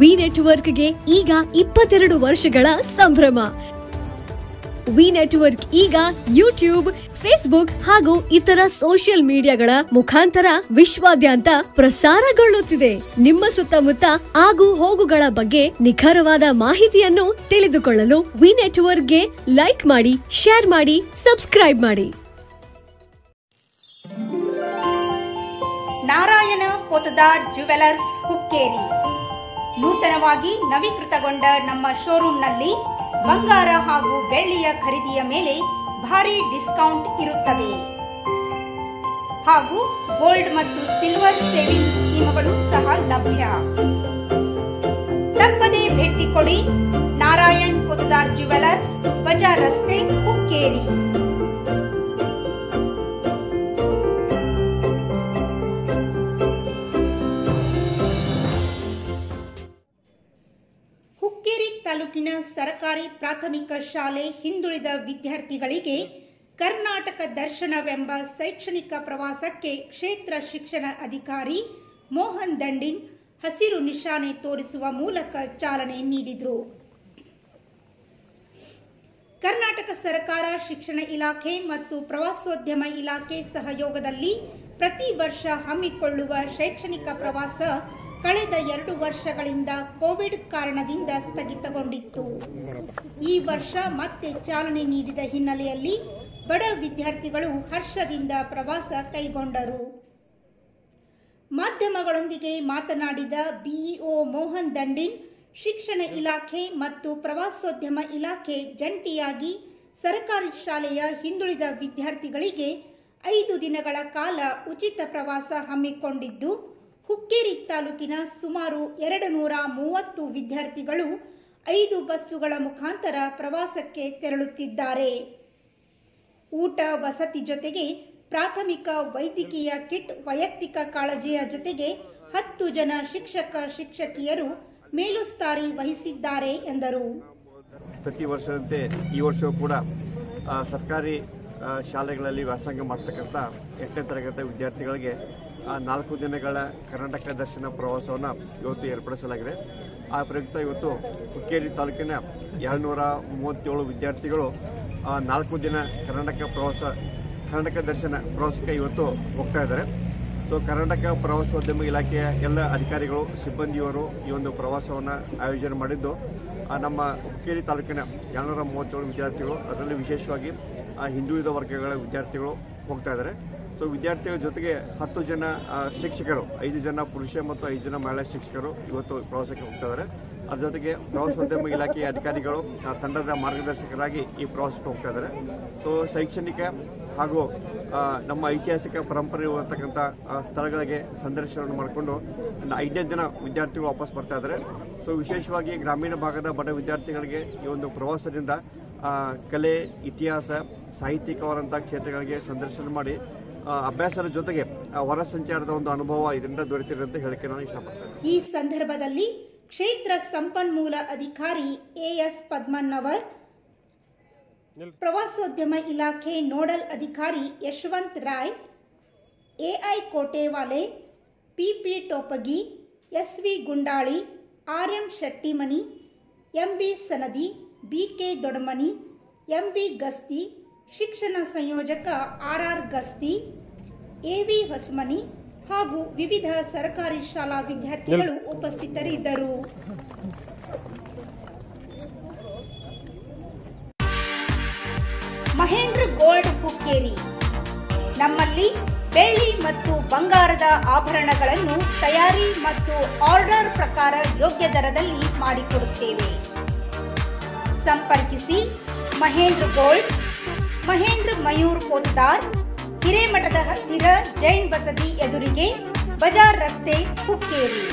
V ನೆಟ್ವರ್ಕ್ಗೆ ಈಗ ಇಪ್ಪತ್ತೆರಡು ವರ್ಷಗಳ ಸಂಭ್ರಮ. ವಿ ನೆಟ್ವರ್ಕ್ ಈಗ ಯೂಟ್ಯೂಬ್, ಫೇಸ್ಬುಕ್ ಹಾಗೂ ಇತರ ಸೋಷಿಯಲ್ ಮೀಡಿಯಾಗಳ ಮುಖಾಂತರ ವಿಶ್ವಾದ್ಯಂತ ಪ್ರಸಾರಗೊಳ್ಳುತ್ತಿದೆ. ನಿಮ್ಮ ಸುತ್ತಮುತ್ತ ಆಗು ಹೋಗುಗಳ ಬಗ್ಗೆ ನಿಖರವಾದ ಮಾಹಿತಿಯನ್ನು ತಿಳಿದುಕೊಳ್ಳಲು ವಿ ನೆಟ್ವರ್ಕ್ಗೆ ಲೈಕ್ ಮಾಡಿ, ಶೇರ್ ಮಾಡಿ, ಸಬ್ಸ್ಕ್ರೈಬ್ ಮಾಡಿ. ನಾರಾಯಣ ಪೊತದಾರ್ ಜುವೆಲರ್ಸ್ ಹುಕ್ಕೇರಿ. ನೂತನವಾಗಿ ನವೀಕೃತಗೊಂಡ ನಮ್ಮ ಶೋರೂಮ್ನಲ್ಲಿ ಬಂಗಾರ ಹಾಗೂ ಬೆಳ್ಳಿಯ ಖರೀದಿಯ ಮೇಲೆ ಭಾರಿ ಡಿಸ್ಕೌಂಟ್ ಇರುತ್ತದೆ. ಹಾಗೂ ಗೋಲ್ಡ್ ಮತ್ತು ಸಿಲ್ವರ್ ಸೇವಿಂಗ್ ಸ್ಕೀಮ್ಗಳು ಸಹ ಲಭ್ಯ. ತಪ್ಪದೇ ಭೇಟಿ ಕೊಡಿ. ನಾರಾಯಣ್ ಪೊತದಾರ್ ಜುವೆಲರ್ಸ್ ತಾಲೂಕಿನ ಸರ್ಕಾರಿ ಪ್ರಾಥಮಿಕ ಶಾಲೆ ಹಿಂದುಳಿದ ವಿದ್ಯಾರ್ಥಿಗಳಿಗೆ ಕರ್ನಾಟಕ ದರ್ಶನವೆಂಬ ಶೈಕ್ಷಣಿಕ ಪ್ರವಾಸಕ್ಕೆ ಕ್ಷೇತ್ರ ಶಿಕ್ಷಣ ಅಧಿಕಾರಿ ಮೋಹನ್ ದಂಡಿನ್ ಹಸಿರು ನಿಶಾನೆ ತೋರಿಸುವ ಮೂಲಕ ಚಾಲನೆ ನೀಡಿದರು. ಕರ್ನಾಟಕ ಸರ್ಕಾರ ಶಿಕ್ಷಣ ಇಲಾಖೆ ಮತ್ತು ಪ್ರವಾಸೋದ್ಯಮ ಇಲಾಖೆ ಸಹಯೋಗದಲ್ಲಿ ಪ್ರತಿ ವರ್ಷ ಹಮ್ಮಿಕೊಳ್ಳುವ ಶೈಕ್ಷಣಿಕ ಪ್ರವಾಸ ಕಳೆದ ಎರಡು ವರ್ಷಗಳಿಂದ ಕೋವಿಡ್ ಕಾರಣದಿಂದ ಸ್ಥಗಿತಗೊಂಡಿತ್ತು. ಈ ವರ್ಷ ಮತ್ತೆ ಚಾಲನೆ ನೀಡಿದ ಹಿನ್ನೆಲೆಯಲ್ಲಿ ಬಡ ವಿದ್ಯಾರ್ಥಿಗಳು ಹರ್ಷದಿಂದ ಪ್ರವಾಸ ಕೈಗೊಂಡರು. ಮಾಧ್ಯಮಗಳೊಂದಿಗೆ ಮಾತನಾಡಿದ ಬಿಇಒ ಮೋಹನ್ ದಂಡಿನ್, ಶಿಕ್ಷಣ ಇಲಾಖೆ ಮತ್ತು ಪ್ರವಾಸೋದ್ಯಮ ಇಲಾಖೆ ಜಂಟಿಯಾಗಿ ಸರ್ಕಾರಿ ಶಾಲೆಯ ಹಿಂದುಳಿದ ವಿದ್ಯಾರ್ಥಿಗಳಿಗೆ ಐದು ದಿನಗಳ ಕಾಲ ಉಚಿತ ಪ್ರವಾಸ ಹಮ್ಮಿಕೊಂಡಿದ್ದು ಹುಕ್ಕೇರಿ ತಾಲೂಕಿನ ಸುಮಾರು ಎರಡು ನೂರ ಮೂವತ್ತು ವಿದ್ಯಾರ್ಥಿಗಳು ಐದು ಬಸ್ಸುಗಳ ಮುಖಾಂತರ ಪ್ರವಾಸಕ್ಕೆ ತೆರಳುತ್ತಿದ್ದಾರೆ. ಊಟ ವಸತಿ ಜೊತೆಗೆ ಪ್ರಾಥಮಿಕ ವೈದ್ಯಕೀಯ ಕಿಟ್, ವೈಯಕ್ತಿಕ ಕಾಳಜಿಯ ಜೊತೆಗೆ ಹತ್ತು ಜನ ಶಿಕ್ಷಕ, ಶಿಕ್ಷಕಿಯರು ಮೇಲುಸ್ತಾರಿ ವಹಿಸಿದ್ದಾರೆ ಎಂದರು. ಪ್ರತಿ ವರ್ಷದಂತೆ ಈ ವರ್ಷವೂ ಕೂಡ ಸರ್ಕಾರಿ ಶಾಲೆಗಳಲ್ಲಿ ವ್ಯಾಸಂಗ ಮಾಡ್ತಕ್ಕಂಥ ಎಂಟನೇ ತರಗತಿ ವಿದ್ಯಾರ್ಥಿಗಳಿಗೆ ನಾಲ್ಕು ದಿನಗಳ ಕರ್ನಾಟಕ ದರ್ಶನ ಪ್ರವಾಸವನ್ನು ಇವತ್ತು ಏರ್ಪಡಿಸಲಾಗಿದೆ. ಆ ಪ್ರಯುಕ್ತ ಇವತ್ತು ಹುಕ್ಕೇರಿ ತಾಲೂಕಿನ ಎರಡುನೂರ ಮೂವತ್ತೇಳು ವಿದ್ಯಾರ್ಥಿಗಳು ನಾಲ್ಕು ದಿನ ಕರ್ನಾಟಕ ಪ್ರವಾಸ, ಕರ್ನಾಟಕ ದರ್ಶನ ಪ್ರವಾಸಕ್ಕೆ ಇವತ್ತು ಹೋಗ್ತಾ ಇದ್ದಾರೆ. ಸೊ ಕರ್ನಾಟಕ ಪ್ರವಾಸೋದ್ಯಮ ಇಲಾಖೆಯ ಎಲ್ಲ ಅಧಿಕಾರಿಗಳು, ಸಿಬ್ಬಂದಿಯವರು ಈ ಒಂದು ಪ್ರವಾಸವನ್ನು ಆಯೋಜನೆ ಮಾಡಿದ್ದು ನಮ್ಮ ಹುಕ್ಕೇರಿ ತಾಲೂಕಿನ ಎರಡುನೂರ ಮೂವತ್ತೇಳು ವಿದ್ಯಾರ್ಥಿಗಳು, ಅದರಲ್ಲಿ ವಿಶೇಷವಾಗಿ ಹಿಂದುಳಿದ ವರ್ಗಗಳ ವಿದ್ಯಾರ್ಥಿಗಳು ಹೋಗ್ತಾ ಇದ್ದಾರೆ. ಸೊ ವಿದ್ಯಾರ್ಥಿಗಳ ಜೊತೆಗೆ ಹತ್ತು ಜನ ಶಿಕ್ಷಕರು, ಐದು ಜನ ಪುರುಷ ಮತ್ತು ಐದು ಜನ ಮಹಿಳಾ ಶಿಕ್ಷಕರು ಇವತ್ತು ಪ್ರವಾಸಕ್ಕೆ ಹೋಗ್ತಾ ಇದ್ದಾರೆ. ಅದ್ರ ಜೊತೆಗೆ ಪ್ರವಾಸೋದ್ಯಮ ಇಲಾಖೆಯ ಅಧಿಕಾರಿಗಳು ತಂಡದ ಮಾರ್ಗದರ್ಶಕರಾಗಿ ಈ ಪ್ರವಾಸಕ್ಕೆ ಹೋಗ್ತಾ ಇದ್ದಾರೆ. ಸೊ ಶೈಕ್ಷಣಿಕ ಹಾಗೂ ನಮ್ಮ ಐತಿಹಾಸಿಕ ಪರಂಪರೆ ಇರತಕ್ಕಂಥ ಸ್ಥಳಗಳಿಗೆ ಸಂದರ್ಶನವನ್ನು ಮಾಡಿಕೊಂಡು ಐದನೇ ದಿನ ವಿದ್ಯಾರ್ಥಿಗಳು ವಾಪಸ್ ಬರ್ತಾ ಇದ್ದಾರೆ ಸೊ ವಿಶೇಷವಾಗಿ ಗ್ರಾಮೀಣ ಭಾಗದ ಬಡ ವಿದ್ಯಾರ್ಥಿಗಳಿಗೆ ಈ ಒಂದು ಪ್ರವಾಸದಿಂದ ಕಲೆ, ಇತಿಹಾಸ ಸಾಹಿತ್ಯಿಕವಾದಂಥ ಕ್ಷೇತ್ರಗಳಿಗೆ ಸಂದರ್ಶನ ಮಾಡಿ ಅಭ್ಯಾಸದ ಜೊತೆಗೆ ಹೊರ ಸಂಚಾರದ ಒಂದು ಅನುಭವ ಇದರಿಂದ ದೊರೆತಿದೆ ಅಂತ ಹೇಳಕ್ಕೆ ನಾನು ಇಷ್ಟಪಡ್ತೇನೆ. ಈ ಸಂದರ್ಭದಲ್ಲಿ ಕ್ಷೇತ್ರ ಸಂಪನ್ಮೂಲ ಅಧಿಕಾರಿ ಎ ಎಸ್ ಪದ್ಮನ್ನವರ್ ಪ್ರವಾಸೋದ್ಯಮ ಇಲಾಖೆ ನೋಡಲ್ ಅಧಿಕಾರಿ Yashwant Rai AI Kotewale PP Topagi SV Gundali RM Shettimani MB Sanadi BK Dodamani MB Gasti ಶಿಕ್ಷಣ ಸಂಯೋಜಕ ಆರ್ಆರ್ ಗಸ್ತಿ ಎವಿ ಹೊಸಮನಿ ಹಾಗೂ ವಿವಿಧ ಸರ್ಕಾರಿ ಶಾಲಾ ವಿದ್ಯಾರ್ಥಿಗಳು ಉಪಸ್ಥಿತರಿದ್ದರು. ಮಹೇಂದ್ರ ಗೋಲ್ಡ್ ಹುಕ್ಕೇರಿ ನಮ್ಮಲ್ಲಿ ಬೆಳ್ಳಿ ಮತ್ತು ಬಂಗಾರದ ಆಭರಣಗಳನ್ನು ತಯಾರಿ ಮತ್ತು ಆರ್ಡರ್ ಪ್ರಕಾರ ಯೋಗ್ಯ ದರದಲ್ಲಿ ಮಾಡಿಕೊಡುತ್ತೇವೆ. ಸಂಪರ್ಕಿಸಿ ಮಹೇಂದ್ರ ಗೋಲ್ಡ್, ಮಹೇಂದ್ರ ಮಯೂರ್ ಪೋತ್ತಾರ್ ಹಿರೇಮಠದ ಹತ್ತಿರ ಜೈನ್ ಬಸದಿ ಎದುರಿಗೆ ಬಜಾರ್ ರಸ್ತೆ ಹುಕ್ಕೇರಿ